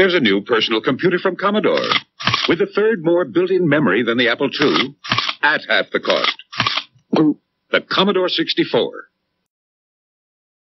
There's a new personal computer from Commodore with a third more built-in memory than the Apple II at half the cost. Mm. The Commodore 64.